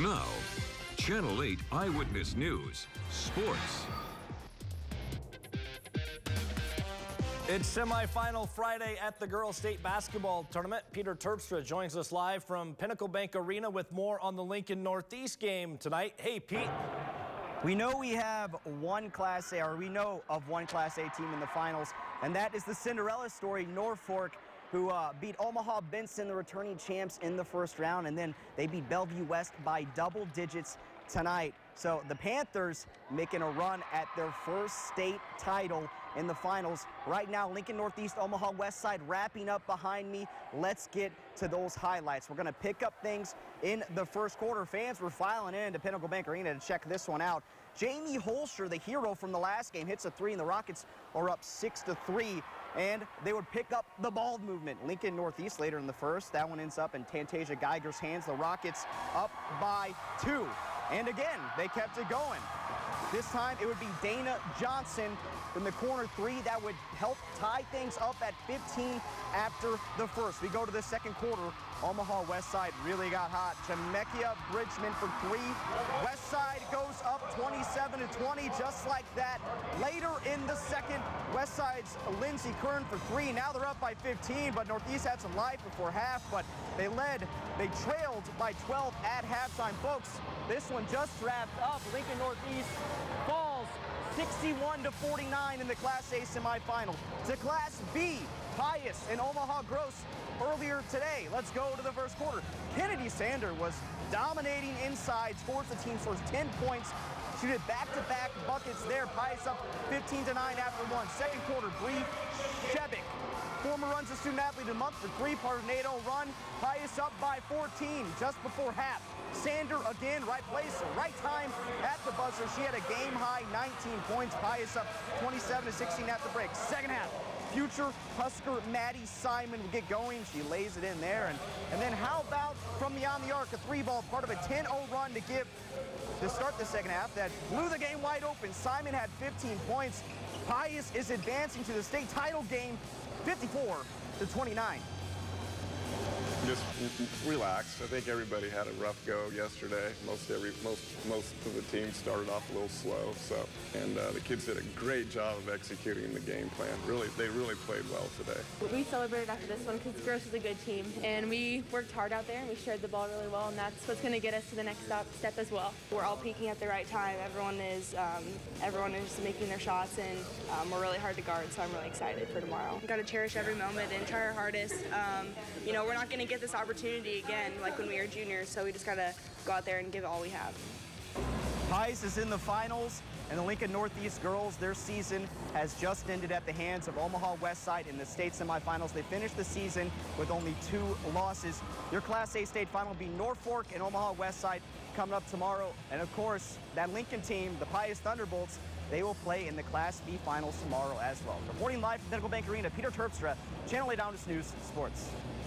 Now, Channel 8 Eyewitness News, Sports. It's semifinal Friday at the Girls State Basketball Tournament. Peter Terpstra joins us live from Pinnacle Bank Arena with more on the Lincoln Northeast game tonight. Hey, Pete. We know we have one Class A, or we know of one Class A team in the finals, and that is the Cinderella story, Norfolk, who uh, beat Omaha Benson, the returning champs, in the first round, and then they beat Bellevue West by double digits tonight. So the Panthers making a run at their first state title in the finals. Right now, Lincoln Northeast, Omaha West Side wrapping up behind me. Let's get to those highlights. We're going to pick up things in the first quarter. Fans were filing in to Pinnacle Bank Arena to check this one out. Jamie Holster, the hero from the last game, hits a three, and the Rockets are up six to three. And they would pick up the ball movement. Lincoln Northeast later in the first. That one ends up in Tantasia Geiger's hands. The Rockets up by two. And again, they kept it going. This time it would be Dana Johnson from the corner three that would help tie things up at 15 after the first. We go to the second quarter. Omaha West Side really got hot. Jamekia Bridgman for three. West Side goes up 27 to 20 just like that. Later in the second, West Side's Lindsey Kern for three. Now they're up by 15, but Northeast had some life before half, but they led, they trailed by 12 at halftime. Folks, this one just wrapped up. Lincoln Northeast falls 61 to 49 in the Class A semifinal. To Class B, Pius and Omaha Gross earlier today. Let's go to the first quarter. Kennedy Sander was dominating inside, scores the team scores 10 points. Did back-to-back buckets there. Pius up 15 to 9 after one. Second quarter, Bree Shebik Former Runza student athlete of the month for three part of NATO run. Pius up by 14 just before half. Sander again, right place, right time at the buzzer. She had a game high 19 points. Pius up 27 to 16 at the break. Second half, future Husker Maddie Simon will get going. She lays it in there. And, and then how about from beyond the arc, a three ball, part of a 10-0 run to give to start the second half that blew the game wide open. Simon had 15 points. Pius is advancing to the state title game 54 to 29 just relaxed. I think everybody had a rough go yesterday. Most every most most of the team started off a little slow. So and uh, the kids did a great job of executing the game plan. Really, they really played well today. We celebrated after this one because Gross was a good team, and we worked hard out there and we shared the ball really well, and that's what's going to get us to the next step, step as well. We're all peaking at the right time. Everyone is um, everyone is making their shots, and um, we're really hard to guard. So I'm really excited for tomorrow. Got to cherish every moment and try our hardest. Um, you know, we're not going to get get this opportunity again like when we were juniors, so we just got to go out there and give all we have. Pius is in the finals, and the Lincoln Northeast girls, their season has just ended at the hands of Omaha West Side in the state semifinals. They finished the season with only two losses. Your Class A state final will be Norfolk and Omaha West Side coming up tomorrow. And of course, that Lincoln team, the Pius Thunderbolts, they will play in the Class B finals tomorrow as well. Reporting live from Pinnacle Bank Arena, Peter Terpstra, Channel 8 Eyewitness News Sports.